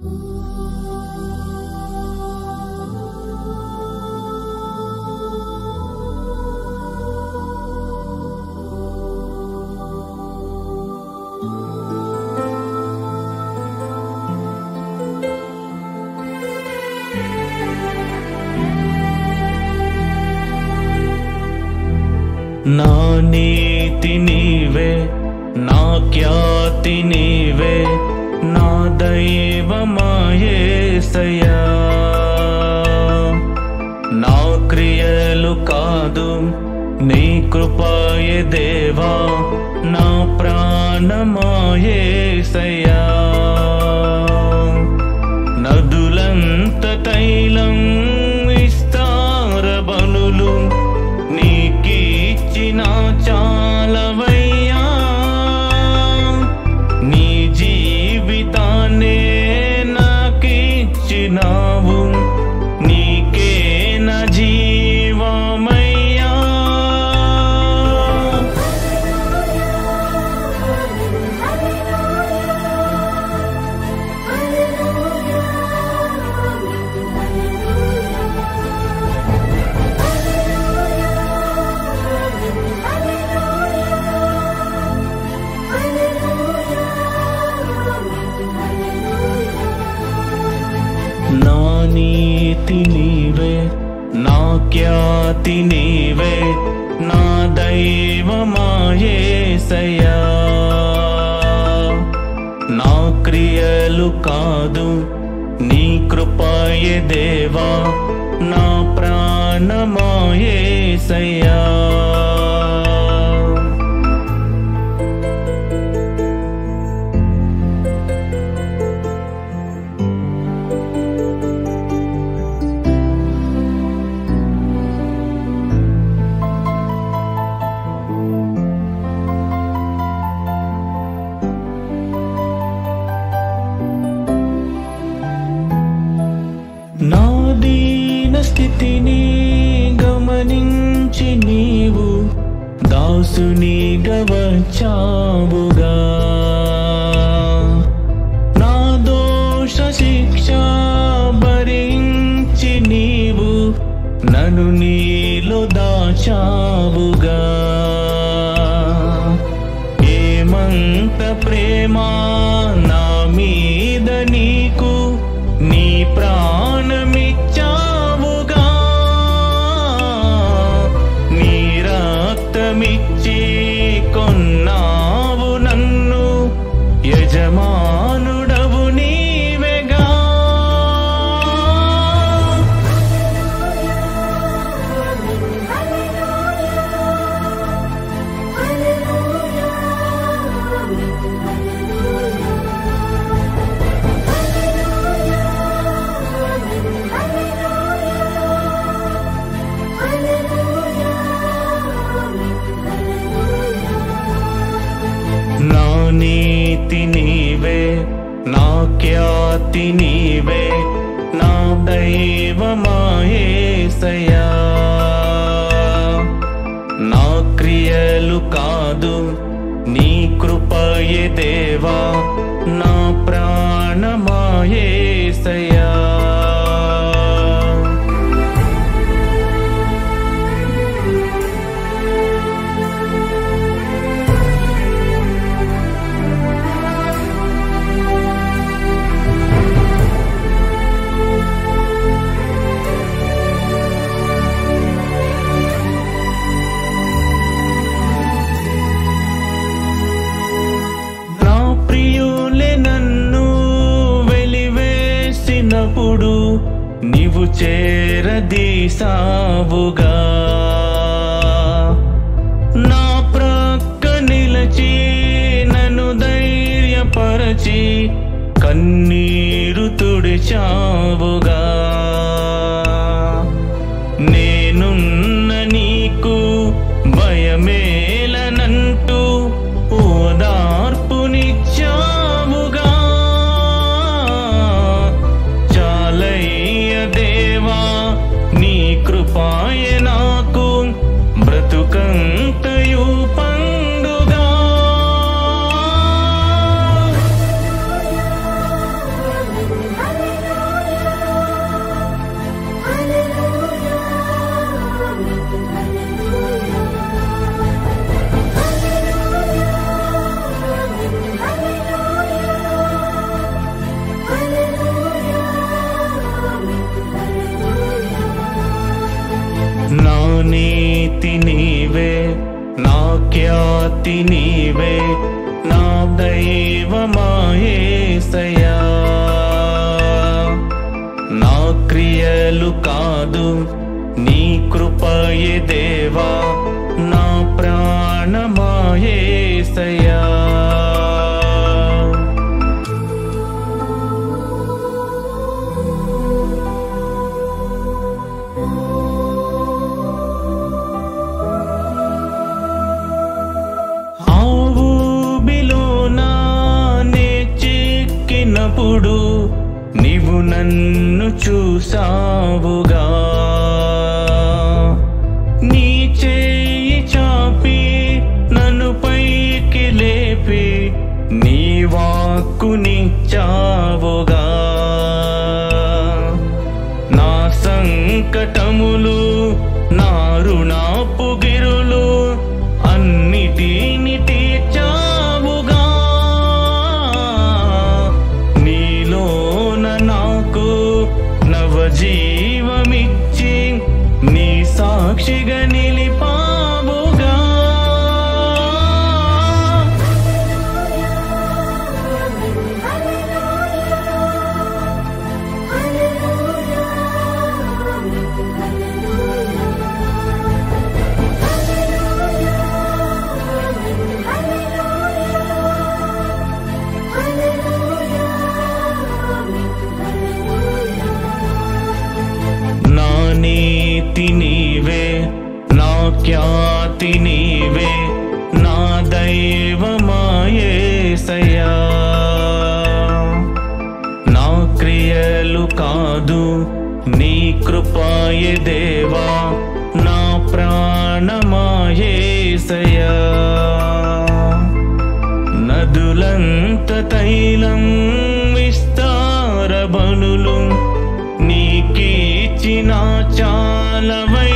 నా నీతి నీవే నా ఖ్యాతి నీవే నా క్రియలు కాదు నీ కృపాయే దేవా. నా నదులంత తైలం love నీతి నీవే నా ఖ్యాతి నీవే నా దైవమాయేసయ్యా నా క్రియలు కాదు నీ కృపాయే దేవా నా ప్రాణమాయేసయ్యా నుంచి నీవు దాసునిగా వచ్చావుగా నా దోష శిక్ష భరించి నీవు నన్ను నీలో దాచావుగా. ఏమంత ప్రేమా ఖ్యాతి నీవే నా దైవమాయేసయా నా క్రియలు కాదు నీ కృపయే దేవా నా ప్రాణమాయేసయా నీవు చేరదీసావుగా నా ప్రక్క నిలచి నన్ను ధైర్యపరచి కన్నీరు తుడిచావుగా. దైవమాయేసయా నా క్రియలు కాదు నీ కృపయే దేవా. అప్పుడు నీవు నన్ను చూసావుగా? నీ చేయి చాపి నన్ను పైకి లేపి నీ వాక్కునిచ్చావుగా నా సంకట ఖ్యాతి నీవే నా దైవమాయేసయ్యా నా క్రియలు కాదు నీ కృపాయే దేవా నా ప్రాణమాయేసయ్యా నదులంత తైలం విస్తార బలులు నీకీచిన చాలవయ్యా